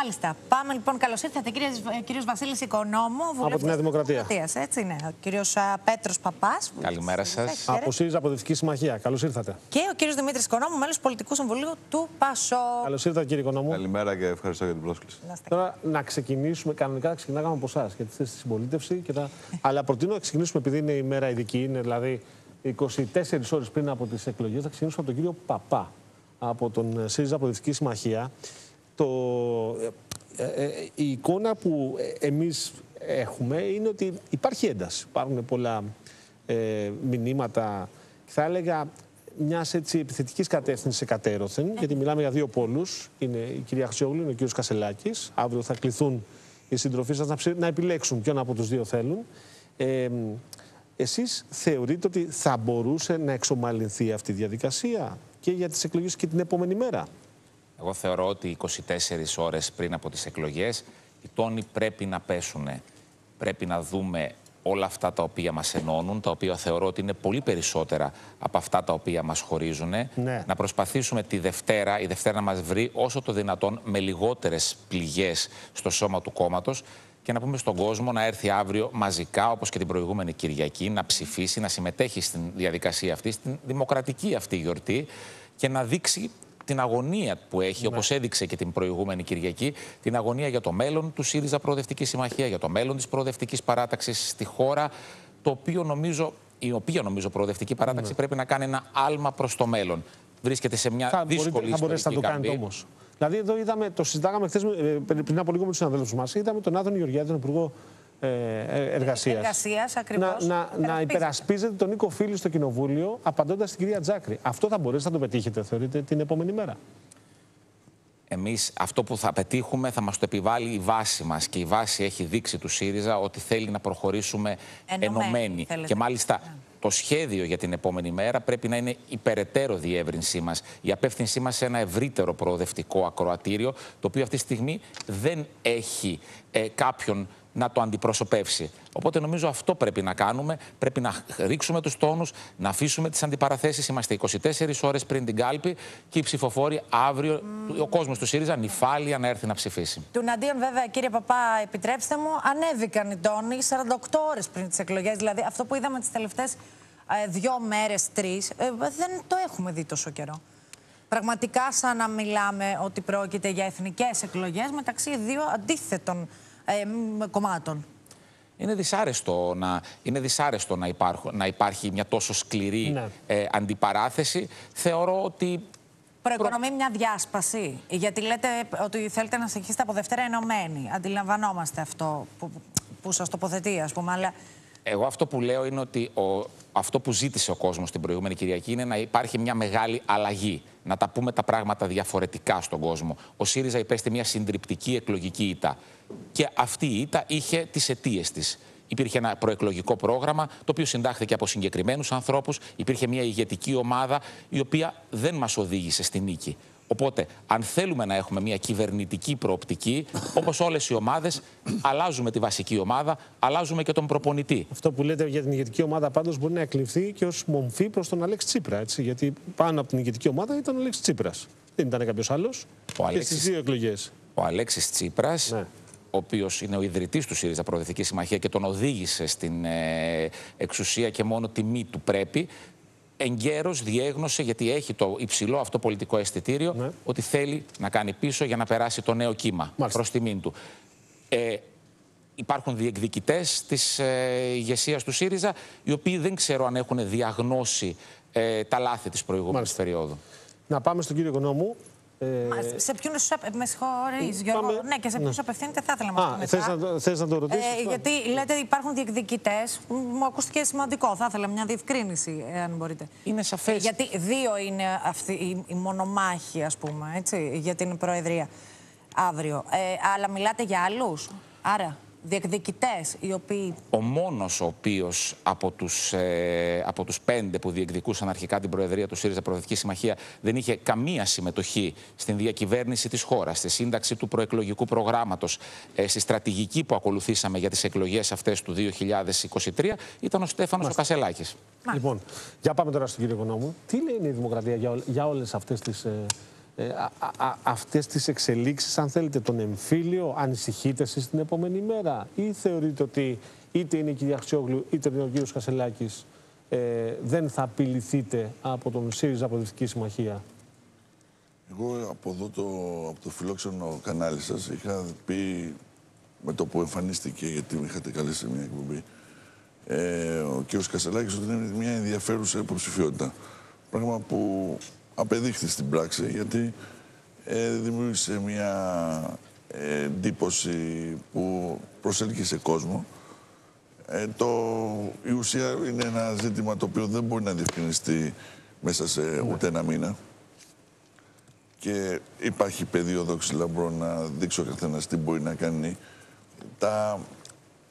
Μάλιστα. Πάμε λοιπόν. Καλώς ήρθατε, κύριος Βασίλης Οικονόμου, Από τη Νέα Δημοκρατία. Έτσι είναι. Ο κύριος Πέτρος Παπάς. Καλημέρα σας. Από ΣΥΡΙΖΑ Αποδευτική Συμμαχία. Καλώς ήρθατε. Και ο κύριος Δημήτρης Οικονόμου, μέλος Πολιτικού Συμβουλίου του ΠΑΣΟ. Καλώς ήρθατε, κύριε Οικονόμου. Καλημέρα και ευχαριστώ για την πρόσκληση. Τώρα να ξεκινήσουμε. Κανονικά ξεκινάγαμε από εσάς, γιατί είστε στη συμπολίτευσης. Και τα... Αλλά προτείνω να ξεκινήσουμε, επειδή είναι η μέρα ειδική, είναι δηλαδή 24 ώρες πριν από τις εκλογές, θα ξεκινήσουμε από τον κύριο Παπά από τον ΣΥΡΙΖΑ Αποδευτική Συμμαχία. Το, ε, ε, η εικόνα που εμείς έχουμε είναι ότι υπάρχει ένταση. Υπάρχουν πολλά ε, μηνύματα, θα έλεγα, μιας έτσι επιθετικής κατεύθυνσης κατέρωθεν, γιατί μιλάμε για δύο πόλους. Είναι η κυρία Αξιόγλου, είναι ο κύριος Κασελάκης. Αύριο θα κληθούν οι συντροφοί σας να, να επιλέξουν ποιον από τους δύο θέλουν. Ε, εσείς θεωρείτε ότι θα μπορούσε να εξομαλυνθεί αυτή η διαδικασία και για τις εκλογές και την επόμενη μέρα; Εγώ θεωρώ ότι 24 ώρες πριν από τις εκλογές οι τόνοι πρέπει να πέσουν. Πρέπει να δούμε όλα αυτά τα οποία μας ενώνουν, τα οποία θεωρώ ότι είναι πολύ περισσότερα από αυτά τα οποία μας χωρίζουν. Ναι. Να προσπαθήσουμε τη Δευτέρα, η Δευτέρα να μας βρει όσο το δυνατόν με λιγότερες πληγές στο σώμα του κόμματος και να πούμε στον κόσμο να έρθει αύριο μαζικά, όπως και την προηγούμενη Κυριακή, να ψηφίσει, να συμμετέχει στην διαδικασία αυτή, στην δημοκρατική αυτή γιορτή και να δείξει την αγωνία που έχει, ναι. όπως έδειξε και την προηγούμενη Κυριακή, την αγωνία για το μέλλον του ΣΥΡΙΖΑ Προοδευτική Συμμαχία, για το μέλλον της προοδευτικής παράταξης στη χώρα, το οποίο νομίζω, η οποία νομίζω προοδευτική παράταξη ναι. πρέπει να κάνει ένα άλμα προς το μέλλον. Βρίσκεται σε μια θα δύσκολη μπορείτε, Θα μπορέσετε να το κάνετε όμως. Δηλαδή, εδώ είδαμε, το συζητάγαμε χθες πριν από λίγο με τους συναδέλφους μας. Είδαμε τον Άδωνη Γεωργιάδη, τον Υπουργό ε, Εργασίας. Εργασίας, ακριβώς. Να, να, να υπερασπίζεται τον Νίκο Φίλη στο Κοινοβούλιο, απαντώντας στην κυρία Τζάκρη. Αυτό θα μπορέσετε να το πετύχετε, θεωρείτε, την επόμενη μέρα; Εμείς αυτό που θα πετύχουμε θα μας το επιβάλλει η βάση μας. Και η βάση έχει δείξει του ΣΥΡΙΖΑ ότι θέλει να προχωρήσουμε ενωμένοι. Και μάλιστα το σχέδιο για την επόμενη μέρα πρέπει να είναι η περαιτέρω διεύρυνσή μας, η απεύθυνσή μας σε ένα ευρύτερο προοδευτικό ακροατήριο, το οποίο αυτή τη στιγμή δεν έχει ε, κάποιον να το αντιπροσωπεύσει. Οπότε νομίζω αυτό πρέπει να κάνουμε. Πρέπει να ρίξουμε τους τόνους, να αφήσουμε τις αντιπαραθέσεις. Είμαστε 24 ώρες πριν την κάλπη και οι ψηφοφόροι αύριο, ο κόσμος του ΣΥΡΙΖΑ, νυφάλια να έρθει να ψηφίσει. Του Ναντίον, βέβαια, κύριε Παπά, επιτρέψτε μου, ανέβηκαν οι τόνοι 48 ώρες πριν τις εκλογές. Δηλαδή, αυτό που είδαμε τις τελευταίες δύο μέρες, τρεις, ε, δεν το έχουμε δει τόσο καιρό. Πραγματικά σαν να μιλάμε ότι πρόκειται για εθνικές εκλογές μεταξύ δύο αντίθετων ε, κομμάτων. Είναι δυσάρεστο να, είναι δυσάρεστο να, υπάρχω, να υπάρχει μια τόσο σκληρή ναι. ε, αντιπαράθεση. Θεωρώ ότι Προοικονομεί μια διάσπαση. Γιατί λέτε ότι θέλετε να συνεχίσετε από Δευτέρα ενωμένοι. Αντιλαμβανόμαστε αυτό που, που σας τοποθετεί, ας πούμε. Αλλά... Εγώ αυτό που λέω είναι ότι ο, αυτό που ζήτησε ο κόσμος την προηγούμενη Κυριακή είναι να υπάρχει μια μεγάλη αλλαγή. Να τα πούμε τα πράγματα διαφορετικά στον κόσμο. Ο ΣΥΡΙΖΑ υπέστη μια συντριπτική εκλογική ήττα. Και αυτή η ήττα είχε τις αιτίες της. Υπήρχε ένα προεκλογικό πρόγραμμα, το οποίο συντάχθηκε από συγκεκριμένους ανθρώπους. Υπήρχε μια ηγετική ομάδα, η οποία δεν μας οδήγησε στη νίκη. Οπότε, αν θέλουμε να έχουμε μια κυβερνητική προοπτική, όπως όλες οι ομάδες, αλλάζουμε τη βασική ομάδα, αλλάζουμε και τον προπονητή. Αυτό που λέτε για την ηγετική ομάδα πάντως μπορεί να εκλειφθεί και ως μομφή προς τον Αλέξη Τσίπρα. Έτσι, γιατί πάνω από την ηγετική ομάδα ήταν ο Αλέξη Τσίπρας. Δεν ήταν κάποιος άλλος. Και στις δύο εκλογές. Ο Αλέξης Τσίπρας ναι ο οποίος είναι ο ιδρυτής του ΣΥΡΙΖΑ Προοδευτική Συμμαχία και τον οδήγησε στην ε, εξουσία και μόνο τιμή του πρέπει, εγκαίρως διέγνωσε, γιατί έχει το υψηλό αυτό πολιτικό αισθητήριο, ναι. ότι θέλει να κάνει πίσω για να περάσει το νέο κύμα προς τιμήν του. Ε, υπάρχουν διεκδικητές της ε, ηγεσίας του ΣΥΡΙΖΑ, οι οποίοι δεν ξέρω αν έχουν διαγνώσει ε, τα λάθη της προηγούμενης περίοδου. Να πάμε στον κύριο Γνώμου. Ε... Σε ποιον με συγχωρείς, Γιώργο. Πάμε... Ναι, και σε ποιου ναι. απευθύνεται θα ήθελα να μας πεις. Θες να, το ρωτήσεις. Ε, γιατί λέτε υπάρχουν διεκδικητές. Μου ακούστηκε σημαντικό. Θα ήθελα μια διευκρίνηση, αν μπορείτε. Είναι σαφές. γιατί δύο είναι αυτή η, η μονομάχη, ας πούμε, έτσι, για την Προεδρία αύριο. Ε, αλλά μιλάτε για άλλους. Άρα διεκδικητές οι οποίοι... Ο μόνος ο οποίος από τους, ε, από τους πέντε που διεκδικούσαν αρχικά την Προεδρία του ΣΥΡΙΖΑ Προεδρική Συμμαχία δεν είχε καμία συμμετοχή στην διακυβέρνηση της χώρας, στη σύνταξη του προεκλογικού προγράμματος, ε, στη στρατηγική που ακολουθήσαμε για τις εκλογές αυτές του 2023 ήταν ο Στέφανος ο Κασελάκης. Λοιπόν, για πάμε τώρα στον κύριο Οικονόμου. Τι λέει η Δημοκρατία για, για όλες αυτές τις... Ε, ε, α, αυτές τις εξελίξεις, αν θέλετε, τον εμφύλιο, ανησυχείτε εσείς την επόμενη μέρα; Ή θεωρείτε ότι είτε είναι η κυρία Αξιόγλου είτε είναι ο κύριος Κασελάκης ε, δεν θα απειληθείτε από τον ΣΥΡΙΖΑ Αποδευτική Συμμαχία; Εγώ από εδώ το, από το φιλόξενο κανάλι σας είχα πει με το που εμφανίστηκε γιατί με είχατε καλέσει μια εκπομπή ε, ο κ. Κασελάκης ότι είναι μια ενδιαφέρουσα υποψηφιότητα. Πράγμα που απεδείχθη στην πράξη γιατί ε, δημιούργησε μια εντύπωση που προσέλκυσε κόσμο. Ε, το, η ουσία είναι ένα ζήτημα το οποίο δεν μπορεί να διευκρινιστεί μέσα σε ναι. ούτε ένα μήνα. Και υπάρχει πεδίο δόξη λαμπρό να δείξω καθένας τι μπορεί να κάνει. Τα,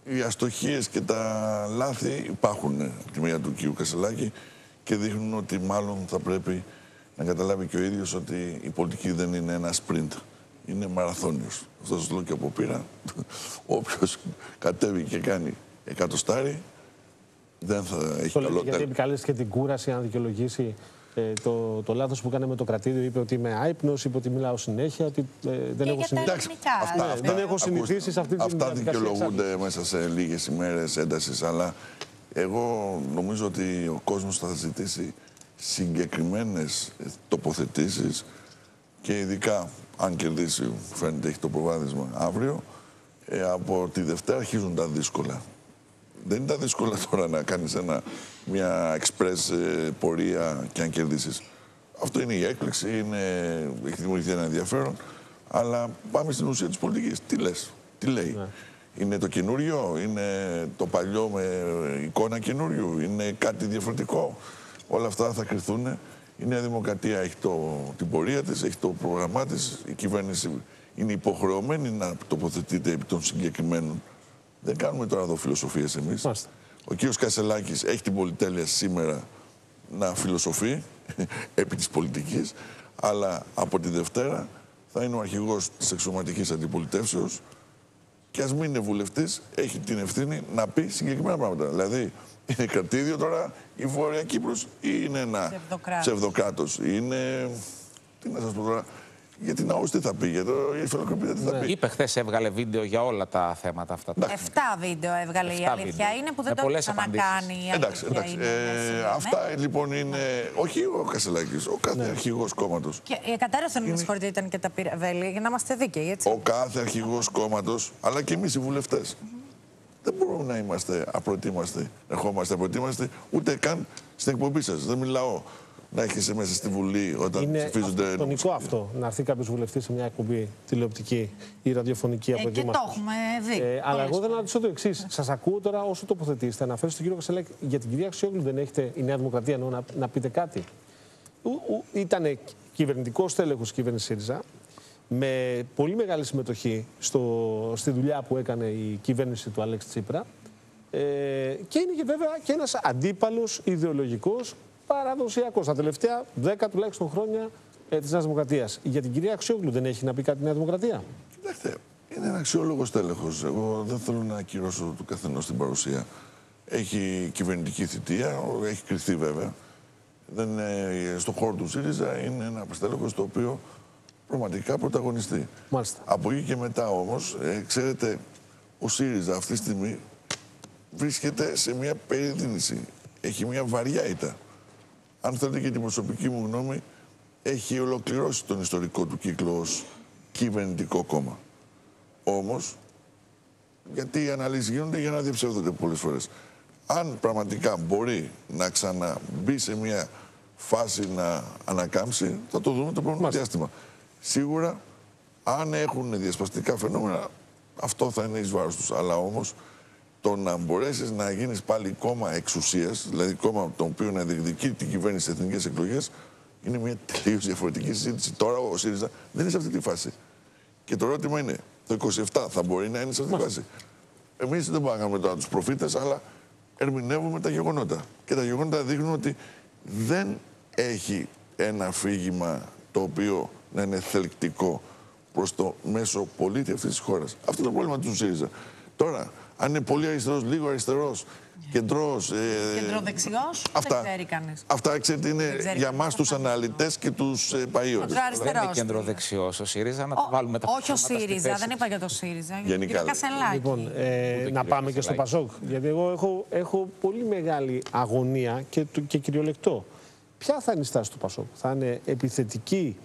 οι αστοχίες και τα λάθη υπάρχουν από τη μεριά του κ. Κασελάκη και δείχνουν ότι μάλλον θα πρέπει να καταλάβει και ο ίδιος ότι η πολιτική δεν είναι ένα σπριντ. Είναι μαραθώνιος. Αυτό σας λέω και από πείρα. Όποιος κατέβει και κάνει εκατοστάρι, δεν θα έχει το καλό. Γιατί επικαλέστηκε την κούραση, αν δικαιολογήσει ε, το, το λάθος που έκανε με το κρατήριο. Είπε ότι είμαι άϊπνος, είπε ότι μιλάω συνέχεια, ότι ε, δεν, έχω συνηθίσει. Αυτά, αυτά, δεν έχω συνηθίσει σε αυτή τη Αυτά δικαιολογούνται μέσα σε λίγες ημέρες έντασης, αλλά εγώ νομίζω ότι ο κόσμος θα ζητήσει συγκεκριμένες τοποθετήσεις και ειδικά αν κερδίσει, φαίνεται έχει το προβάδισμα αύριο, ε, από τη Δευτέρα αρχίζουν τα δύσκολα. Δεν είναι τα δύσκολα τώρα να κάνεις ένα, μια εξπρές ε, πορεία και αν κερδίσεις. Αυτό είναι η έκπληξη, είναι, έχει δημιουργηθεί ένα ενδιαφέρον, αλλά πάμε στην ουσία της πολιτικής. Τι λες, τι λέει. Ναι. Είναι το καινούριο, είναι το παλιό με εικόνα καινούριου, είναι κάτι διαφορετικό. Όλα αυτά θα κρυθούν. Η Νέα Δημοκρατία έχει το, την πορεία της, έχει το πρόγραμμά της. Η κυβέρνηση είναι υποχρεωμένη να τοποθετείται επί των συγκεκριμένων. Δεν κάνουμε τώρα εδώ φιλοσοφίες εμείς. Ο κ. Κασελάκης έχει την πολυτέλεια σήμερα να φιλοσοφεί επί της πολιτικής, αλλά από τη Δευτέρα θα είναι ο αρχηγός της εξωματικής αντιπολιτεύσεως και ας μην είναι βουλευτής, έχει την ευθύνη να πει συγκεκριμένα πράγματα. Δηλαδή, είναι κρατήδιο τώρα η Βόρεια Κύπρος ή είναι ένα ψευδοκράτος. Είναι, τι να σας πω τώρα, για την ΑΟΣ τι θα πει, για το υφαλοκρηπίδα τι θα ναι. πει; Είπε χθες έβγαλε βίντεο για όλα τα θέματα αυτά. Εφτά βίντεο έβγαλε η αλήθεια. Είναι που δεν το έχει ξανακάνει η Εντάξει, εντάξει. Ε, αυτά ναι. λοιπόν είναι. Όχι ο Κασελάκης, ο κάθε ναι. αρχηγός κόμματος. Και η κατάρρευση, είναι... με συγχωρείτε, ήταν και τα πυραβέλη, για να είμαστε δίκαιοι, έτσι. Ο κάθε αρχηγός κόμματος, αλλά και εμείς οι βουλευτές. Δεν μπορούμε να είμαστε απροετοίμαστοι, ερχόμαστε απροετοίμαστοι, ούτε καν στην εκπομπή σας. Δεν μιλάω να έχεις μέσα στη Βουλή όταν είναι ψηφίζονται. Είναι τονικό αυτό, να έρθει κάποιος βουλευτής σε μια εκπομπή τηλεοπτική ή ραδιοφωνική ε, Και το έχουμε δει. Ε, αλλά εγώ δεν ρωτήσω το εξής. Σας ακούω τώρα όσο τοποθετήσετε. Αναφέρετε στον κύριο Κασελάκη για την κυρία Αξιόγλου δεν έχετε η Νέα Δημοκρατία εννοώ, να, να πείτε κάτι. Ήταν κυβερνητικός τέλεχο κυβέρνηση ΣΥΡΙΖΑ με πολύ μεγάλη συμμετοχή στο, στη δουλειά που έκανε η κυβέρνηση του Αλέξη Τσίπρα. Ε, και είναι και βέβαια και ένας αντίπαλος ιδεολογικός παραδοσιακός. Τα τελευταία 10 τουλάχιστον χρόνια ε, της Νέας Δημοκρατίας. Για την κυρία Αξιόγλου δεν έχει να πει κάτι η Νέα Δημοκρατία; Κοιτάξτε, είναι ένα αξιόλογο τέλεχο. Εγώ δεν θέλω να ακυρώσω του καθενός την παρουσία. Έχει κυβερνητική θητεία, έχει κρυθεί βέβαια. Δεν είναι, στον χώρο του ΣΥΡΙΖΑ είναι ένα στέλεχος το οποίο πραγματικά πρωταγωνιστεί. Μάλιστα. Από εκεί και μετά όμως, ε, ξέρετε, ο ΣΥΡΙΖΑ αυτή τη στιγμή βρίσκεται σε μια περίδυνηση. Έχει μια βαριά ήττα. Αν θέλετε και την προσωπική μου γνώμη, έχει ολοκληρώσει τον ιστορικό του κύκλο ως κυβερνητικό κόμμα. Όμως, γιατί οι αναλύσεις γίνονται για να διαψεύδονται πολλές φορές. Αν πραγματικά μπορεί να ξαναμπεί σε μια φάση να ανακάμψει, θα το δούμε το επόμενο διάστημα. Σίγουρα, αν έχουν διασπαστικά φαινόμενα, αυτό θα είναι εις βάρος τους. Αλλά όμως, το να μπορέσεις να γίνεις πάλι κόμμα εξουσίας, δηλαδή κόμμα το οποίο να διεκδικεί την κυβέρνηση στις εθνικές εκλογές, είναι μια τελείως διαφορετική συζήτηση. Τώρα ο ΣΥΡΙΖΑ δεν είναι σε αυτή τη φάση. Και το ερώτημα είναι, το 27 θα μπορεί να είναι σε αυτή τη φάση; Εμείς δεν πάμε τώρα τους προφήτες, αλλά ερμηνεύουμε τα γεγονότα. Και τα γεγονότα δείχνουν ότι δεν έχει ένα αφήγημα το οποίο να είναι θελκτικό προς το μέσο πολίτη αυτής της χώρας. Αυτό είναι το πρόβλημα του ΣΥΡΙΖΑ. Τώρα, αν είναι πολύ αριστερός, λίγο αριστερός, κεντρός. Ε, Κεντροδεξιός, δεν ξέρει κανείς. Αυτά ξέρετε είναι για εμά τους αναλυτές και τους ε, παίοντε. Δεν είναι κεντροδεξιός ο ΣΥΡΙΖΑ, να τα βάλουμε τα Όχι ο ΣΥΡΙΖΑ, δεν είπα για το ΣΥΡΙΖΑ. Γενικά. Λοιπόν, ε, να πάμε και στο Πασόκ. Γιατί εγώ έχω, έχω πολύ μεγάλη αγωνία και, και κυριολεκτό. Ποια θα είναι η στάση του Πασόκ, θα είναι επιθετική;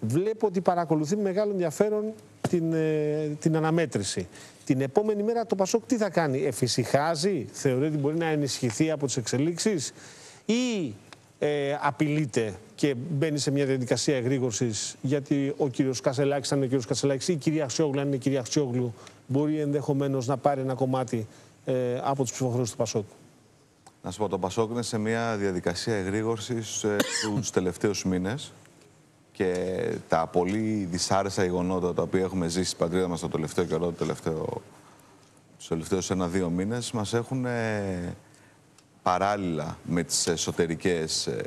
Βλέπω ότι παρακολουθεί με μεγάλο ενδιαφέρον την, ε, την αναμέτρηση. Την επόμενη μέρα το Πασόκ τι θα κάνει, εφησυχάζει, θεωρεί ότι μπορεί να ενισχυθεί από τις εξελίξεις; Ή ε, απειλείται και μπαίνει σε μια διαδικασία εγρήγορσης γιατί ο κύριος Κασελάκης θα είναι ο κύριος Κασελάκης ή η κυρία Αξιόγλου αν είναι η κυρία Αξιόγλου μπορεί ενδεχομένως να πάρει ένα κομμάτι ε, από τους ψηφοφορούς του Πασόκ; Να σου πω, το Πασόκ είναι σε μια διαδικασία εγρήγορσης ε, τους τελευταίους μήνες. Και τα πολύ δυσάρεστα γεγονότα τα οποία έχουμε ζήσει στην πατρίδα μας το τελευταίο καιρό, το τελευταίο, τους τελευταίους ένα-δύο μήνες, μας έχουν ε, παράλληλα με τις εσωτερικές ε,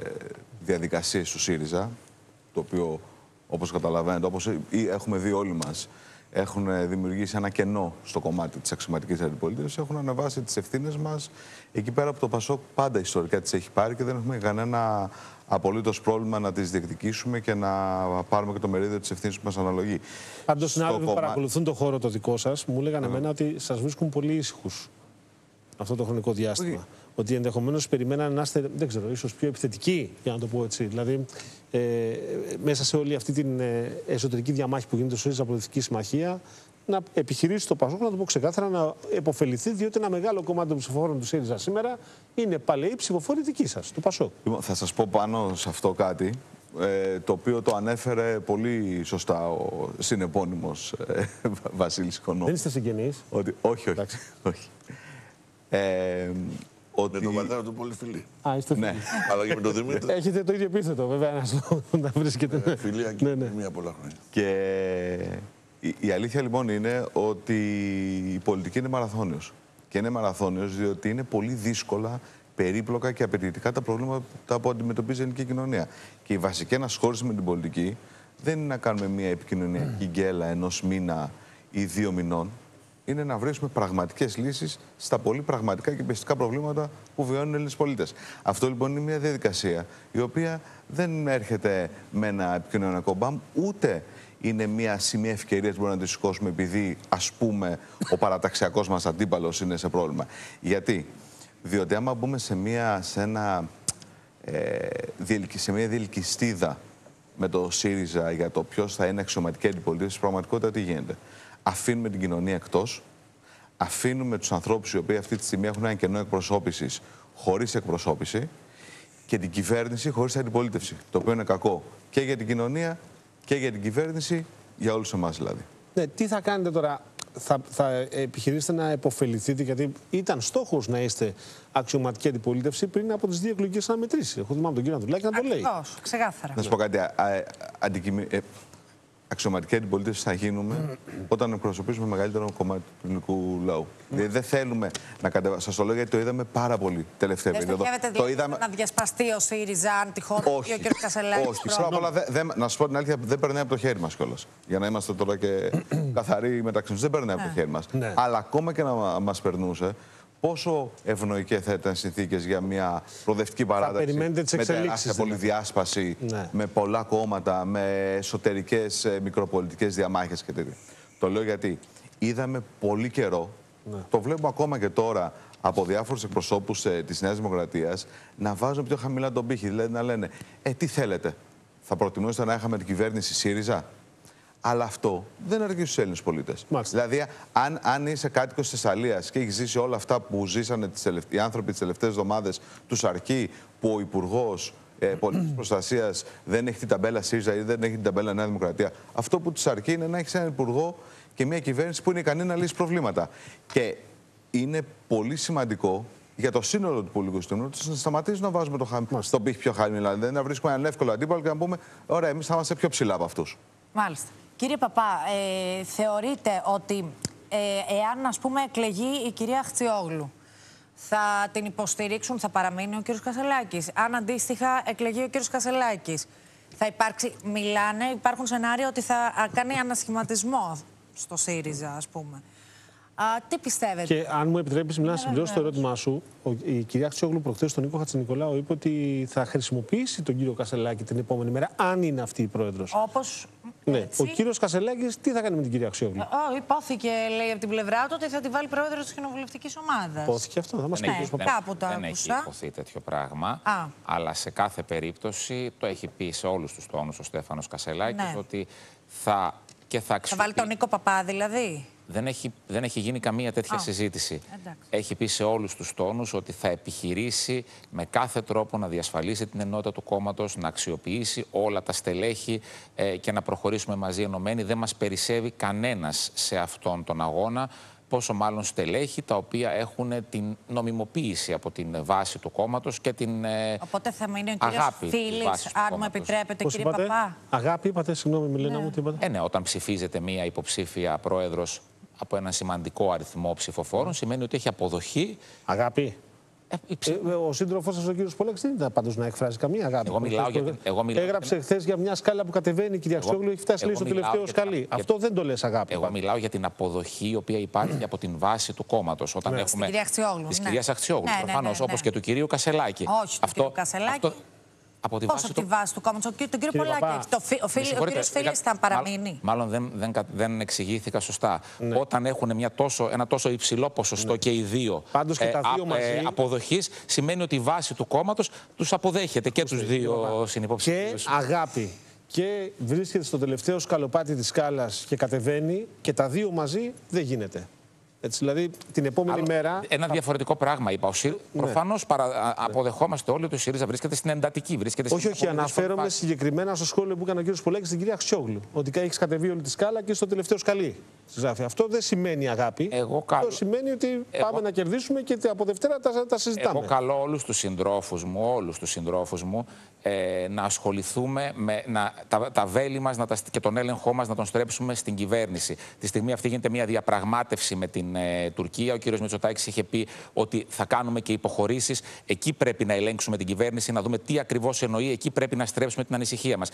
διαδικασίες του ΣΥΡΙΖΑ, το οποίο, όπως καταλαβαίνετε, όπως έχουμε δει όλοι μας, έχουν δημιουργήσει ένα κενό στο κομμάτι της αξιωματικής αντιπολίτευσης, έχουν ανεβάσει τις ευθύνες μας. Εκεί πέρα από το ΠΑΣΟΚ πάντα ιστορικά τις έχει πάρει και δεν έχουμε κανένα απολύτως πρόβλημα να τις διεκδικήσουμε και να πάρουμε και το μερίδιο της ευθύνης που μας αναλογεί. Πάντως, συνάδελφοι που παρακολουθούν το χώρο το δικό σας, μου έλεγαν yeah. εμένα ότι σας βρίσκουν πολύ ήσυχους αυτό το χρονικό διάστημα. Ότι ενδεχομένως περιμέναν να είστε, δεν ξέρω, ίσως πιο επιθετικοί, για να το πω έτσι. Δηλαδή, ε, μέσα σε όλη αυτή την ε, εσωτερική διαμάχη που γίνεται στο ΣΥΡΙΖΑ Πολιτική Συμμαχία, να επιχειρήσει το Πασόκ, να το πω ξεκάθαρα, να επωφεληθεί, διότι ένα μεγάλο κομμάτι των ψηφοφόρων του ΣΥΡΙΖΑ σήμερα είναι παλαιοί ψηφοφόροι δικοί σας, του Πασόκ. Λοιπόν, θα σας πω πάνω σε αυτό κάτι. Ε, το οποίο το ανέφερε πολύ σωστά ο συνεπώνυμος ε, Βασίλης Δεν είστε συγγενείς; Ότι, όχι, όχι. όχι. Ε, ότι... Με τον πατέρα του πολύ φιλή. Α, είστε ναι. Αλλά και με τον Δημήτρη. Έχετε το ίδιο επίθετο, βέβαια, να βρίσκετε. Ε, φιλία και ναι, ναι. μία πολλά χρόνια. Και η, αλήθεια λοιπόν είναι ότι η πολιτική είναι μαραθώνιος. Και είναι μαραθώνιος διότι είναι πολύ δύσκολα, περίπλοκα και απαιτητικά τα προβλήματα που αντιμετωπίζει η ελληνική κοινωνία. Και η βασική ανασχόληση με την πολιτική δεν είναι να κάνουμε μια επικοινωνιακή γκέλα ενός μήνα ή δύο μηνών. Είναι να βρίσκουμε πραγματικές λύσεις στα πολύ πραγματικά και πιστικά προβλήματα που βιώνουν οι Έλληνες πολίτες. Αυτό λοιπόν είναι μια διαδικασία η οποία δεν έρχεται με ένα επικοινωνιακό μπαμ, ούτε είναι μια σημεία ευκαιρίας που μπορούμε να τη σηκώσουμε επειδή ας πούμε ο παραταξιακός μας αντίπαλος είναι σε πρόβλημα. Γιατί, διότι άμα μπούμε σε μια, σε ένα, ε, σε μια διελκυστίδα με το ΣΥΡΙΖΑ για το ποιος θα είναι αξιωματική αντιπολίτευση, στην πραγματικότητα τι γίνεται; Αφήνουμε την κοινωνία εκτός, αφήνουμε τους ανθρώπους οι οποίοι αυτή τη στιγμή έχουν ένα κενό εκπροσώπησης χωρίς εκπροσώπηση και την κυβέρνηση χωρίς αντιπολίτευση. Το οποίο είναι κακό και για την κοινωνία και για την κυβέρνηση, για όλους εμάς δηλαδή. Ναι, τι θα κάνετε τώρα, θα, θα επιχειρήσετε να επωφεληθείτε, γιατί ήταν στόχος να είστε αξιωματική αντιπολίτευση πριν από τις δύο εκλογικές αναμετρήσεις. Έχω θυμάμαι τον κύριο Αντουλάκη να το λέει. Ακριβώς, ξεκάθαρα. Να σου πω κάτι. Αντικειμι... Ε, αξιωματική αντιπολίτευση θα γίνουμε όταν εκπροσωπήσουμε μεγαλύτερο κομμάτι του ελληνικού λαού. Δηλαδή δεν θέλουμε να κατεβάσουμε. Σας το λέω γιατί το είδαμε πάρα πολύ τελευταία περίοδο. Το είδαμε... να διασπαστεί ο ΣΥΡΙΖΑ αν τυχόν ή ο κ. Κασελάκης. Όχι. Πρώτα απ' όλα, να σου πω την αλήθεια, δεν περνάει από το χέρι μας κιόλας. Για να είμαστε τώρα και καθαροί μεταξύ μας. Δεν περνάει από το ναι. χέρι μας. Ναι. Αλλά ακόμα και να μας περνούσε, πόσο ευνοϊκές θα ήταν συνθήκες για μια προοδευτική παράταξη. με τεράστια πολυδιάσπαση, ναι. με πολλά κόμματα, με εσωτερικές ε, μικροπολιτικές διαμάχες και τέτοια. Το λέω γιατί είδαμε πολύ καιρό, ναι. το βλέπουμε ακόμα και τώρα από διάφορους εκπροσώπους ε, της Νέας Δημοκρατίας να βάζουν πιο χαμηλά τον πύχη. Δηλαδή να λένε, Ε, τι θέλετε, θα προτιμούσατε να είχαμε την κυβέρνηση ΣΥΡΙΖΑ; Αλλά αυτό δεν αρκεί στους Έλληνες πολίτες. Δηλαδή, αν, αν είσαι κάτοικος της Θεσσαλίας και έχεις ζήσει όλα αυτά που ζήσανε τις οι άνθρωποι τις τελευταίες εβδομάδες, τους αρκεί που ο Υπουργός ε, Πολιτικής Προστασίας δεν έχει την ταμπέλα ΣΥΡΙΖΑ ή δεν έχει την ταμπέλα Νέα Δημοκρατία. Αυτό που του αρκεί είναι να έχεις έναν Υπουργό και μια κυβέρνηση που είναι ικανή να λύσει προβλήματα. Και είναι πολύ σημαντικό για το σύνολο του πολιτικού συστήματος να σταματήσει να βάζουμε το, χαμ... το πύχη πιο χαμηλά. Δηλαδή να βρίσκουμε έναν εύκολο αντίπαλο και να πούμε: Ωραία, εμείς θα είμαστε πιο ψηλά από αυτούς. Μάλιστα. Κύριε Παπά, ε, θεωρείτε ότι ε, εάν ας πούμε εκλεγεί η κυρία Χτσιόγλου, θα την υποστηρίξουν, θα παραμείνει ο κύριος Κασελάκης; Αν αντίστοιχα εκλεγεί ο κύριος Κασελάκης, θα υπάρξει, μιλάνε, υπάρχουν σενάρια ότι θα κάνει ανασχηματισμό στο ΣΥΡΙΖΑ, ας πούμε. Α, τι πιστεύετε; Και αν μου επιτρέπεις να συμπληρώσω το βεβαίως. ερώτημά σου, ο, η κυρία Αξιόγλου προχθές στον Νίκο Χατζηνικολάου είπε ότι θα χρησιμοποιήσει τον κύριο Κασελάκη την επόμενη μέρα, αν είναι αυτή η πρόεδρος. Όπως. Ναι. Ο κύριος Κασελάκης τι θα κάνει με την κυρία Αξιόγλου. Ω, υπόθηκε, λέει, από την πλευρά του ότι θα τη βάλει πρόεδρος της κοινοβουλευτικής ομάδας. Υπόθηκε αυτό, θα μας πει Ναι. ο κύριος Παπά. κάπου το δεν άκουσα. έχει υποθεί τέτοιο πράγμα. Α. Αλλά σε κάθε περίπτωση το έχει πει σε όλους τους τόνους ο Στέφανος Κασελάκης Ναι. ότι θα και θα Θα αξιοποιήσει. βάλει τον Νίκο Παπά, δηλαδή. Δεν έχει, δεν έχει γίνει καμία τέτοια Α, συζήτηση. εντάξει. Έχει πει σε όλους τους τόνους ότι θα επιχειρήσει με κάθε τρόπο να διασφαλίσει την ενότητα του κόμματος, να αξιοποιήσει όλα τα στελέχη ε, και να προχωρήσουμε μαζί ενωμένοι. Δεν μας περισσεύει κανένας σε αυτόν τον αγώνα, πόσο μάλλον στελέχη τα οποία έχουν την νομιμοποίηση από την βάση του κόμματος και την ε, Οπότε θα μείνει ο κύριος αγάπη της Φίλη, βάσης του αν μου κόμματος. επιτρέπετε, Πώς κύριε είπατε, Παπά. αγάπη, είπατε, συγγνώμη, Μιλένα μου, τι είπατε; Ε, ναι, όταν ψηφίζεται μία υποψήφια πρόεδρος από ένα σημαντικό αριθμό ψηφοφόρων, σημαίνει ότι έχει αποδοχή. Αγάπη. Ε, η ψη- Ε, ο σύντροφός σας, ο κύριος Πολέξ, δεν ήταν πάντω να εκφράζει καμία αγάπη. Εγώ μιλάω για την- εγώ μιλάω Έγραψε χθες για μια σκάλα που κατεβαίνει η κυρία Εγώ- Αξιόγλου, έχει φτάσει εγώ λέει, στο μιλάω τελευταίο για την- σκαλί. για- Αυτό δεν το λες αγάπη. Εγώ πάντως. μιλάω για την αποδοχή η οποία υπάρχει από την βάση του κόμματος. Όταν Ναι. έχουμε. Στην κυρία Αξιόγλου, Της ναι. κυρίας Αξιόγλου, Ναι, ναι, προφανώς, ναι, ναι. όπως και του κυρίου Κασελάκη. Όχι, του κυρίου Κασελάκη. Από τη Πώς βάση από τη του. βάση του κόμματος. Τον κύριο Κύριε Πολάκη Παπά, έχει. Το φι- ο Με φίλ- ο συγχωρείτε, κύριος Φίλης δεν- θα παραμείνει. Μάλλον, μάλλον δεν, δεν, κα- δεν εξηγήθηκα σωστά. Ναι. Όταν έχουν μια τόσο, ένα τόσο υψηλό ποσοστό και οι δύο Πάντως και τα δύο μαζί- αποδοχής, σημαίνει ότι η βάση του κόμματος τους αποδέχεται και τους δύο Και συνυποψήφιου. αγάπη. Και βρίσκεται στο τελευταίο σκαλοπάτι της σκάλας και κατεβαίνει και τα δύο μαζί δεν γίνεται. Έτσι, δηλαδή την επόμενη Άλλο- μέρα. Ένα διαφορετικό πράγμα είπα. Ο ΣΥΡ... Ναι. Προφανώς αποδεχόμαστε όλοι ότι ο ΣΥΡΙΖΑ βρίσκεται στην εντατική. Βρίσκεται Όχι, στην όχι, πολύ δύσκολη αναφέρομαι φάση. συγκεκριμένα στο σχόλιο που έκανε ο κ. Πολέκης στην κυρία Αξιόγλου. Ότι έχει κατεβεί όλη τη σκάλα και στο τελευταίο σκαλί. Γράφει. Αυτό δεν σημαίνει αγάπη. Εγώ καλώ- Αυτό σημαίνει ότι Εγώ- πάμε να κερδίσουμε και από Δευτέρα τα, τα συζητάμε. Εγώ καλώ όλους τους συντρόφους μου, όλους τους συντρόφους μου, ε, να ασχοληθούμε με να, τα, τα βέλη μας να τα, και τον έλεγχό μας να τον στρέψουμε στην κυβέρνηση. Τη στιγμή αυτή γίνεται μια διαπραγμάτευση με την ε, Τουρκία. Ο κύριος Μητσοτάκης είχε πει ότι θα κάνουμε και υποχωρήσεις. Εκεί πρέπει να ελέγξουμε την κυβέρνηση, να δούμε τι ακριβώς εννοεί. Εκεί πρέπει να στρέψουμε την ανησυχία μας.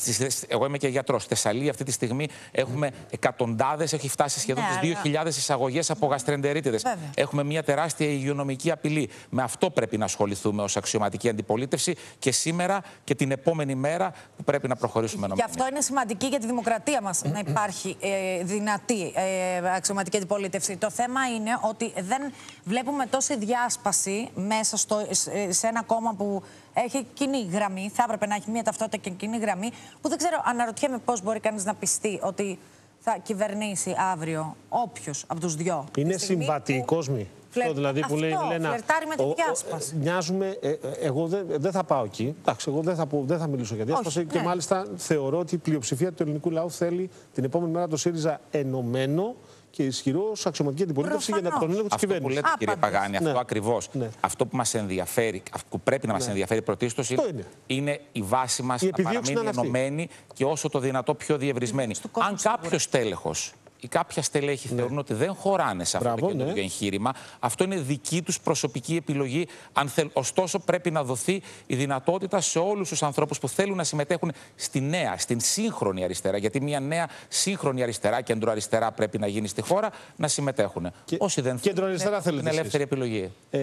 Στις- Εγώ είμαι και γιατρός. Στη Θεσσαλία αυτή τη στιγμή έχουμε εκατοντάδες, έχει φτάσει σχεδόν Ναι, τις 2.000 εισαγωγές από γαστρεντερίτιδες. Βέβαια. Έχουμε μια τεράστια υγειονομική απειλή. Με αυτό πρέπει να ασχοληθούμε ως αξιωματική αντιπολίτευση και σήμερα και την επόμενη μέρα που πρέπει να προχωρήσουμε Γι' ενωμένοι. αυτό είναι σημαντική για τη δημοκρατία μας να υπάρχει ε, δυνατή ε, αξιωματική αντιπολίτευση. Το θέμα είναι ότι δεν βλέπουμε τόση διάσπαση μέσα στο, σε- σε ένα κόμμα που έχει κοινή γραμμή. Θα έπρεπε να έχει μια ταυτότητα και κοινή γραμμή. Που δεν ξέρω, αναρωτιέμαι πώς μπορεί κανείς να πιστεί ότι θα κυβερνήσει αύριο όποιος από τους δυο. Είναι Τη στιγμή συμβατή η που- κόσμη. Φλερ- Αυτό δηλαδή που λέει η αυτό, Μιλένα. φλερτάρει με τη ο- ο- διάσπαση. Μοιάζουμε. ε, ε, εγώ δεν, δεν θα πάω εκεί. Εντάξει, εγώ δεν θα, πω, δεν θα μιλήσω για διάσπαση. Όχι, και ναι. μάλιστα θεωρώ ότι η πλειοψηφία του ελληνικού λαού θέλει την επόμενη μέρα το ΣΥΡΙΖΑ ενωμένο και ισχυρό σε αξιωματική αντιπολίτευση για να Προφανώς. τον έλεγχο της Αυτό που κυβέρνησης. λέτε, κύριε Άπαντες. Παγάνη, αυτό Ναι. ακριβώς. Ναι. Αυτό που μας ενδιαφέρει, αυτό που πρέπει να μας ενδιαφέρει πρωτίστως είναι, είναι. είναι η βάση μας Η να επιδίωξη παραμείνει να είναι αυτή. ενωμένη και όσο το δυνατό πιο διευρισμένη. του κόσμου Αν σίγουρα. κάποιο τέλεχος ή κάποια στελέχη θεωρούν ότι δεν χωράνε σε αυτό Ναι. Μπράβο, το καινούργιο ναι. εγχείρημα, αυτό είναι δική τους προσωπική επιλογή. Αν θέλ... Ωστόσο, πρέπει να δοθεί η δυνατότητα σε όλους τους ανθρώπους που θέλουν να συμμετέχουν στη νέα, στην σύγχρονη αριστερά. Γιατί μια νέα σύγχρονη αριστερά, κεντροαριστερά πρέπει να γίνει στη χώρα, να συμμετέχουν. Και- Όσοι δεν κεντροαριστερά είναι θέλετε εσείς. ελεύθερη επιλογή. Ε,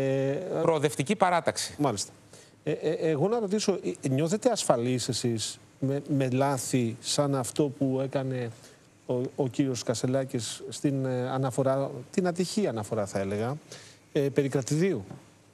Προοδευτική παράταξη. Μάλιστα. Ε, ε, εγώ να ρωτήσω, ε, νιώθετε ασφαλείς εσείς με, με λάθη σαν αυτό που έκανε ο, ο κύριος Κασελάκης στην ε, αναφορά, την ατυχή αναφορά θα έλεγα, ε, περί κρατηδίου.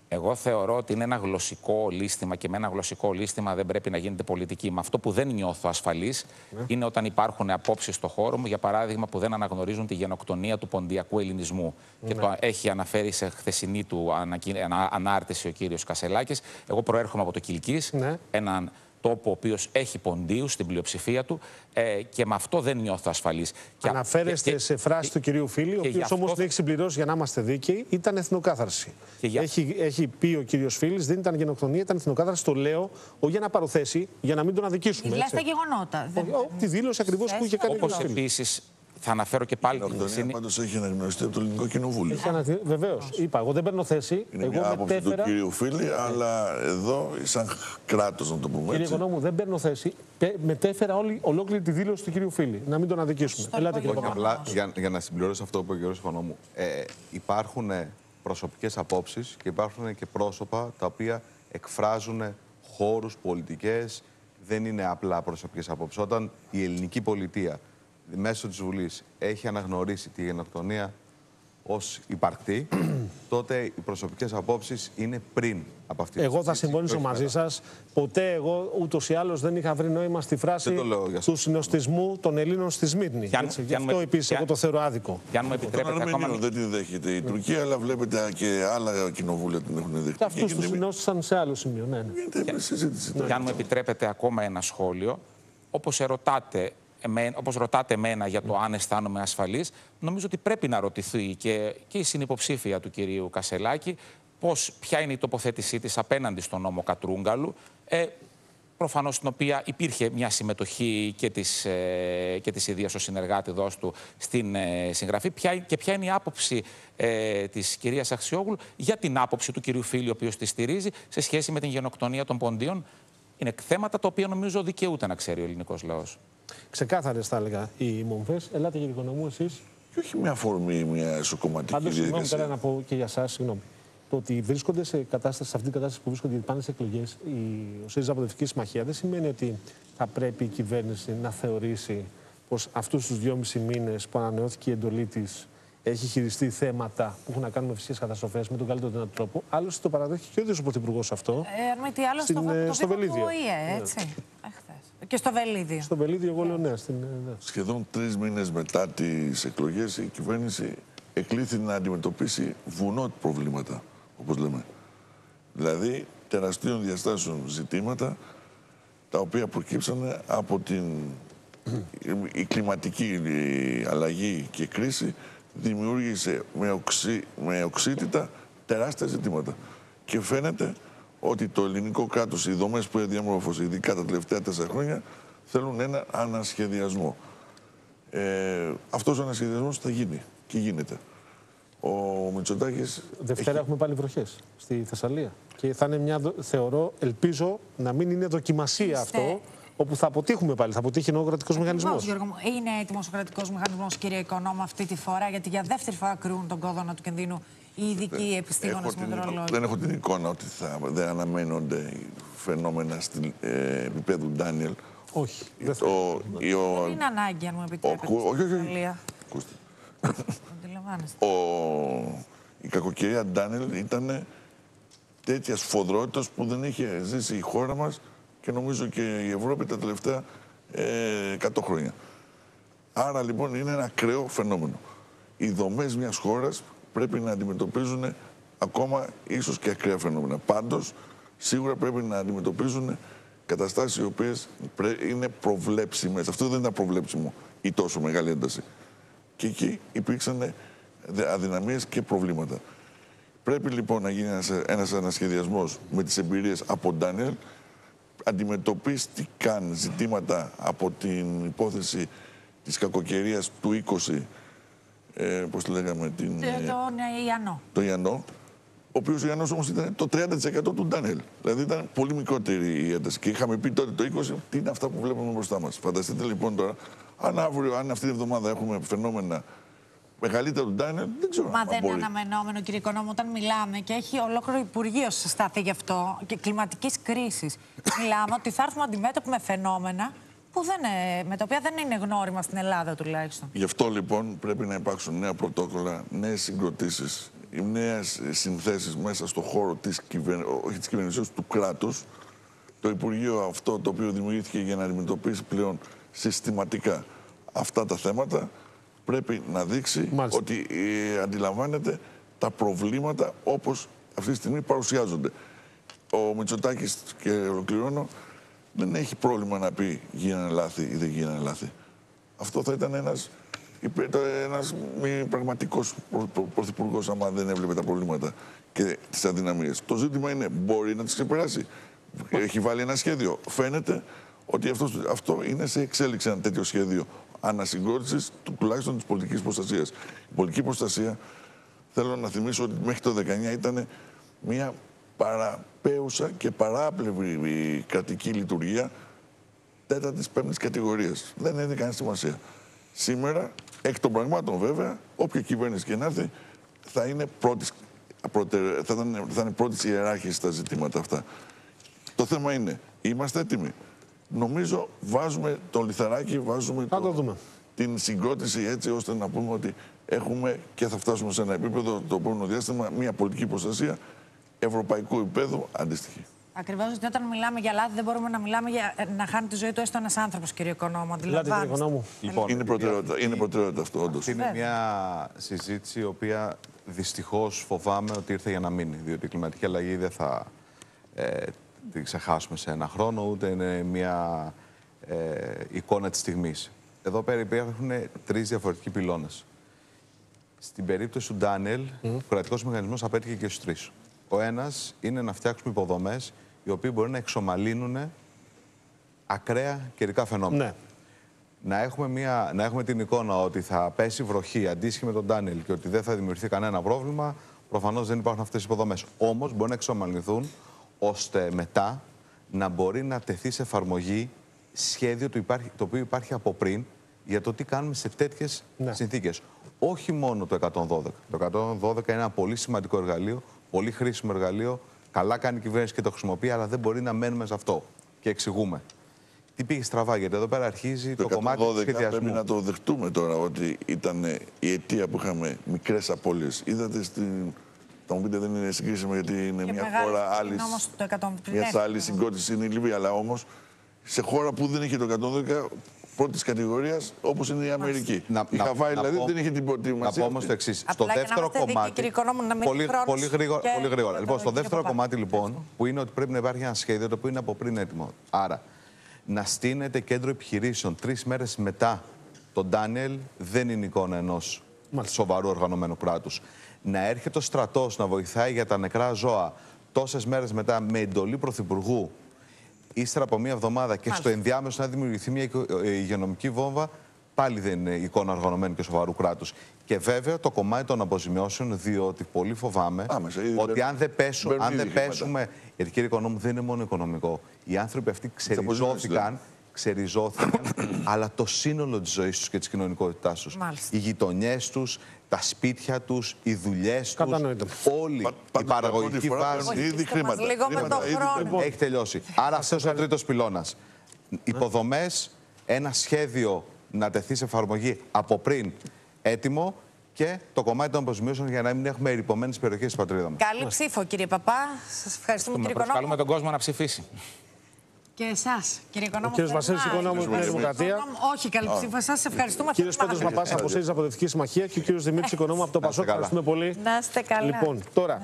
Εγώ θεωρώ ότι είναι ένα γλωσσικό λύστημα και με ένα γλωσσικό λύστημα δεν πρέπει να γίνεται πολιτική. Με αυτό που δεν νιώθω ασφαλής είναι όταν υπάρχουν απόψεις στο χώρο μου, για παράδειγμα, που δεν αναγνωρίζουν τη γενοκτονία του ποντιακού ελληνισμού. Και το έχει αναφέρει σε χθεσινή του ανακοι- ανα- ανάρτηση ο κύριος Κασελάκης. Εγώ προέρχομαι από το Κυλκής, Ναι. έναν τόπο ο οποίος έχει ποντίου στην πλειοψηφία του ε, και με αυτό δεν νιώθω ασφαλής. Αναφέρεστε σε φράση του κυρίου Φίλη, ο και γι' οποίος αυτό όμως θα- δεν έχει συμπληρώσει για να είμαστε δίκαιοι, ήταν εθνοκάθαρση. Και για- Έχει, έχει πει ο κύριος Φίλης, δεν ήταν γενοκτονία, ήταν εθνοκάθαρση. Το λέω όχι για να παροθέσει, για να μην τον αδικήσουμε. Μιλά έτσι. στα γεγονότα. Δεν- Ο- Τη δήλωση ακριβώς που είχε κάνει ο Όπω κύριος Φίλης. επίσης θα αναφέρω και πάλι Η την γενοκτονία συνή- πάντως έχει αναγνωριστεί από το ελληνικό κοινοβούλιο. Βεβαίως. Είπα, εγώ δεν παίρνω θέση. Είναι εγώ μια άποψη μετέφερα. του κύριου Φίλη, αλλά εδώ, σαν κράτος να το πούμε Κύριε έτσι, Οικονόμου, δεν παίρνω θέση. Πε- Μετέφερα όλη, ολόκληρη τη δήλωση του κύριου Φίλη. Να μην τον αδικήσουμε. Στο Ελάτε, κύριε υπόλοιπο. Παπά. Απλά για, για να συμπληρώσω αυτό που είπε ο κ. Οικονόμου. Ε, υπάρχουν προσωπικές απόψεις και υπάρχουν και πρόσωπα τα οποία εκφράζουν χώρους, πολιτικές. Δεν είναι απλά προσωπικές απόψεις. Όταν η ελληνική πολιτεία μέσω της Βουλής έχει αναγνωρίσει τη γενοκτονία ως υπαρκτή, τότε οι προσωπικές απόψεις είναι πριν από αυτή τη Εγώ θα συζήτηση συμφωνήσω και όχι μαζί μετά. σας. Ποτέ εγώ ούτως ή άλλως δεν είχα βρει νόημα στη φράση Δεν το λέω για του σας. συνοστισμού των Ελλήνων στη Σμύρνη. Και αν- Έτσι, Γι' και αν αυτό με- επίσης και εγώ αν- το θεωρώ άδικο. Και αν μου Τον επιτρέπετε ακόμα. Αρμενίο δεν τη δέχεται η Τουρκία, αλλά βλέπετε και άλλα κοινοβούλια την έχουν δεχτεί. Και αυτούς τους γίνεται μια- συνόστησαν σε άλλο σημείο. Ναι, ναι. γίνεται μια συζήτηση. τώρα. Και αν μου επιτρέπετε ακόμα ένα σχόλιο, όπως ερωτάτε, εμέ- όπως ρωτάτε εμένα για το αν αισθάνομαι ασφαλής, νομίζω ότι πρέπει να ρωτηθεί και, και η συνυποψήφια του κυρίου Κασελάκη πώς, ποια είναι η τοποθέτησή της απέναντι στον νόμο Κατρούγκαλου, ε, προφανώς στην οποία υπήρχε μια συμμετοχή και της, ε, και της ίδιας ο συνεργάτη δός του στην ε, συγγραφή. Ποια, και ποια είναι η άποψη ε, της κυρίας Αξιόγλου για την άποψη του κυρίου Φίλη, ο οποίος τη στηρίζει σε σχέση με την γενοκτονία των ποντίων. Είναι θέματα τα οποία νομίζω δικαιούται να ξέρει ο ελληνικός λαός. Ξεκάθαρες θα έλεγα οι μομφές. Ελάτε, κύριε Οικονομού, εσείς. Και όχι μια αφορμή, μια εσωκομματική Πάντως, συγγνώμη διαδικασία. τώρα να πω και για εσά, συγγνώμη. Το ότι βρίσκονται σε, κατάσταση, σε αυτή την κατάσταση που βρίσκονται γιατί πάνε σε εκλογές ο ΣΥΡΙΖΑ Αποδευτική Συμμαχία δεν σημαίνει ότι θα πρέπει η κυβέρνηση να θεωρήσει πως αυτούς τους δυόμισι μήνες που ανανεώθηκε η εντολή της έχει χειριστεί θέματα που έχουν να κάνουν με φυσικές καταστροφές με τον καλύτερο δυνατό τρόπο. Άλλωστε το παραδέχει και ο ίδιος ο Πρωθυπουργός αυτό. Ε, αν μη τι άλλο, Στην, στο, ε, το στο βήμα του Βελίδιο. ΟΗΕ, έτσι. Εχθές. Και στο Βελίδιο. Στο Βελίδιο, εγώ λέω ναι. Στην, ε, ναι. Σχεδόν τρεις μήνες μετά τις εκλογές, η κυβέρνηση εκλήθη να αντιμετωπίσει βουνό προβλήματα, όπως λέμε. Δηλαδή, τεραστίων διαστάσεων ζητήματα, τα οποία προκύψανε από την η κλιματική αλλαγή και κρίση δημιούργησε με, οξύ, με οξύτητα τεράστια ζητήματα. Και φαίνεται ότι το ελληνικό κράτος, οι δομές που διαμόρφωσε, ειδικά τα τελευταία τέσσερα χρόνια, θέλουν ένα ανασχεδιασμό. Ε, αυτός ο ανασχεδιασμός θα γίνει και γίνεται. Ο Μητσοτάκης Δευτέρα έχουμε πάλι βροχές στη Θεσσαλία. Και θα είναι μια, δο- θεωρώ, ελπίζω να μην είναι δοκιμασία Είστε- αυτό, όπου θα αποτύχουμε πάλι. Θα αποτύχει ο κρατικό μηχανισμός. Ακριβώς, Γιώργο μου. Είναι έτοιμος ο κρατικός μηχανισμός, κύριε Οικονόμου, αυτή τη φορά, γιατί για δεύτερη φορά κρούν τον κόδωνα του κινδύνου οι ειδικοί επιστήμονες Έχω την, μετρολόγοι. δεν έχω την εικόνα ότι θα, δεν αναμένονται φαινόμενα στην ε, επίπεδου Ντάνιελ. Όχι. Δεν θα... Ο, η- ο, Δεν είναι ανάγκη, αν μου επιτρέπετε. ο- όχι, στην όχι, όχι. Ιταλία. Ακούστε. Αντιλαμβάνεστε. ο, η κακοκαιρία Ντάνιελ ήταν τέτοιας σφοδρότητα που δεν είχε ζήσει η χώρα μας και νομίζω και η Ευρώπη τα τελευταία ε, 100 χρόνια. Άρα λοιπόν είναι ένα ακραίο φαινόμενο. Οι δομές μιας χώρας πρέπει να αντιμετωπίζουν ακόμα ίσως και ακραία φαινόμενα. Πάντως, σίγουρα πρέπει να αντιμετωπίζουν καταστάσεις οι οποίες είναι προβλέψιμες. Αυτό δεν ήταν προβλέψιμο η τόσο μεγάλη ένταση. Και εκεί υπήρξαν αδυναμίες και προβλήματα. Πρέπει λοιπόν να γίνει ένας, ένας ανασχεδιασμός με τις εμπειρίες από Ντάνιελ, αντιμετωπίστηκαν ζητήματα από την υπόθεση της κακοκαιρίας του 20, ε, πώς το λέγαμε, την, Ε, ε, Τον ε, Ιαννό. το Ιαννό, ο οποίος Ιαννός όμως ήταν το 30% του Ντάνιελ. Δηλαδή ήταν πολύ μικρότερη η ένταση. Και είχαμε πει τότε το 20, τι είναι αυτά που βλέπουμε μπροστά μας. Φανταστείτε λοιπόν τώρα, αν αύριο, αν αυτή τη εβδομάδα έχουμε φαινόμενα μεγαλύτερο του Ντάνιελ, δεν ξέρω Μα αν δεν είναι μπορεί. αναμενόμενο, κύριε Οικονόμου, όταν μιλάμε και έχει ολόκληρο Υπουργείο σταθεί γι' αυτό και κλιματικής κρίσης. μιλάμε ότι θα έρθουμε αντιμέτωποι με φαινόμενα που δεν, ε, με τα οποία δεν είναι γνώριμα στην Ελλάδα τουλάχιστον. Γι' αυτό λοιπόν πρέπει να υπάρξουν νέα πρωτόκολλα, νέες συγκροτήσεις, νέες συνθέσεις μέσα στο χώρο της κυβέρνηση, όχι της κυβέρνησης, του κράτους. Το Υπουργείο αυτό το οποίο δημιουργήθηκε για να αντιμετωπίσει πλέον συστηματικά αυτά τα θέματα πρέπει να δείξει Μάλιστα. ότι ε, αντιλαμβάνεται τα προβλήματα όπως αυτή τη στιγμή παρουσιάζονται. Ο Μητσοτάκης, και ολοκληρώνω, δεν έχει πρόβλημα να πει γίνανε λάθη ή δεν γίνανε λάθη. Αυτό θα ήταν ένας, υπε- το- ένας μη πραγματικός προ- προ- πρωθυπουργός άμα δεν έβλεπε τα προβλήματα και τις αδυναμίες. Το ζήτημα είναι μπορεί να τις ξεπεράσει. Έχει βάλει ένα σχέδιο. Φαίνεται ότι αυτός, αυτό είναι σε εξέλιξη ένα τέτοιο σχέδιο ανασυγκρότησης του, τουλάχιστον της πολιτικής προστασίας. Η πολιτική προστασία, θέλω να θυμίσω ότι μέχρι το 19 ήταν μια παραπέουσα και παράπλευρη κρατική λειτουργία τέταρτης πέμπτης κατηγορίας. Δεν έδινε κανένα σημασία. Σήμερα, εκ των πραγμάτων βέβαια, όποια κυβέρνηση και να έρθει, θα είναι πρώτης, προτεραι- θα ήταν- θα είναι πρώτης ιεράρχης στα ζητήματα αυτά. Το θέμα είναι, είμαστε έτοιμοι; Νομίζω βάζουμε το λιθαράκι, βάζουμε Θα το δούμε. την συγκρότηση έτσι ώστε να πούμε ότι έχουμε και θα φτάσουμε σε ένα επίπεδο το επόμενο διάστημα μια πολιτική προστασία ευρωπαϊκού επίπεδου αντίστοιχη. Ακριβώς ότι όταν μιλάμε για λάθη δεν μπορούμε να μιλάμε για ε, να χάνει τη ζωή του έστω ένας άνθρωπος, κύριε Οικονόμου. Μιλάτε, κύριε Αντιλαμβάνεστε. Οικονόμου. Λοιπόν, Είναι προτεραιότητα, είναι προτεραιότητα αυτό, όντως. Αυτή είναι μια συζήτηση η οποία δυστυχώς φοβάμαι ότι ήρθε για να μείνει. Διότι η κλιματική αλλαγή δεν θα ε, την ξεχάσουμε σε ένα χρόνο, ούτε είναι μια ε, εικόνα της στιγμής. Εδώ πέρα υπάρχουν τρεις διαφορετικοί πυλώνες. Στην περίπτωση του Ντάνιελ, ο κρατικός μηχανισμός απέτυχε και στους τρεις. Ο ένας είναι να φτιάξουμε υποδομές οι οποίοι μπορεί να εξομαλύνουν ακραία καιρικά φαινόμενα Ναι. να έχουμε, μια, να έχουμε την εικόνα ότι θα πέσει βροχή αντίστοιχη με τον Ντάνιελ και ότι δεν θα δημιουργηθεί κανένα πρόβλημα, προφανώς δεν υπάρχουν αυτές οι υποδομές. Όμως μπορεί να εξομαλυνθούν ώστε μετά να μπορεί να τεθεί σε εφαρμογή σχέδιο το, υπάρχει, το οποίο υπάρχει από πριν για το τι κάνουμε σε τέτοιες Ναι. συνθήκες. Όχι μόνο το 112. Το 112 είναι ένα πολύ σημαντικό εργαλείο, πολύ χρήσιμο εργαλείο. Καλά κάνει η κυβέρνηση και το χρησιμοποιεί, αλλά δεν μπορεί να μένουμε σε αυτό. Και εξηγούμε. Τι πήγε στραβά, γιατί εδώ πέρα αρχίζει το, Το κομμάτι του 112 πρέπει σχεδιασμού. να το δεχτούμε τώρα ότι ήταν η αιτία που είχαμε μικρές απώλειες. Είδατε στην. Θα μου πείτε δεν είναι συγκρίσιμο γιατί είναι Και μια μεγάλη χώρα είναι άλλης. όμως το 100 πριν Μια έρθει. άλλη συγκρότηση είναι η Λιβύη. Αλλά όμως σε χώρα που δεν είχε το 112 πρώτης κατηγορίας όπως είναι η Αμερική. Να- η να- Χαβάη να δηλαδή πω- δεν είχε την Να προετοιμασία. πω όμως αυτή. το εξής. Στο Απλά για να δεύτερο είμαστε δίκαιοι, κομμάτι. κύριε Οικονόμου, να μείνει πολύ, χρόνος πολύ γρήγορα. και- Πολύ γρήγορα. και Λοιπόν, το στο κύριο δεύτερο Παπά. κομμάτι λοιπόν, που είναι ότι πρέπει να υπάρχει ένα σχέδιο το οποίο είναι από πριν έτοιμο. Άρα, να στείνεται κέντρο επιχειρήσεων τρεις μέρες μετά τον Ντάνιελ δεν είναι εικόνα ενός σοβαρού οργανωμένου κράτους. Να έρχεται ο στρατός να βοηθάει για τα νεκρά ζώα τόσες μέρες μετά με εντολή πρωθυπουργού ύστερα από μία εβδομάδα και στο ενδιάμεσο να δημιουργηθεί μια οικο- ε, υγειονομική βόμβα, πάλι δεν είναι εικόνα οργανωμένου και σοβαρού κράτους. Και βέβαια το κομμάτι των αποζημιώσεων, διότι πολύ φοβάμαι Άμεσα, ήδη ότι μπαίνουν- αν δεν, πέσουν, μπαίνουν αν ήδη δεν χρήματα. πέσουμε. Γιατί κύριε Οικονόμου δεν είναι μόνο οικονομικό. Οι άνθρωποι αυτοί ξεριζώθηκαν, ξεριζώθηκαν αλλά το σύνολο της ζωής τους και της κοινωνικότητάς τους. Μάλιστα. Οι γειτονιές τους, τα σπίτια τους, οι δουλειές τους. Κατανοείται. Όλοι. Πα- η πάντως, για πρώτη παραγωγική φορά βάση. παίρνει ήδη Βοηθήστε μας χρήματα. λίγο με Χρήματα το ήδη χρόνο. παίρνει. Έχει τελειώσει. Άρα αυτός είναι ο τρίτος πυλώνας. Υποδομές, ένα σχέδιο να τεθεί σε εφαρμογή από πριν έτοιμο και το κομμάτι των αποζημιώσεων για να μην έχουμε ερυπωμένες περιοχές της πατρίδα μας. Καλή ψήφο, κύριε Παπά. Σας ευχαριστούμε, κύριε Οικονόμου. Προσκαλούμε τον κόσμο να ψηφίσει. Και εσάς, κύριε Οικονόμου. Ο κύριος Βασίλης θερμά. Οικονόμου, Κύριε Νέα Δημοκρατία. Οικονόμου, Όχι, καλή ψήφο. Σας ευχαριστούμε. Κύριος θερμά. Πέτρος Παπά από ΣΥΡΙΖΑ Αποδευτική Συμμαχία και ο κύριος Δημήτρης Οικονόμου από το Να είστε ΠΑΣΟΚ. καλά. Ευχαριστούμε πολύ. Να είστε καλά. Λοιπόν, τώρα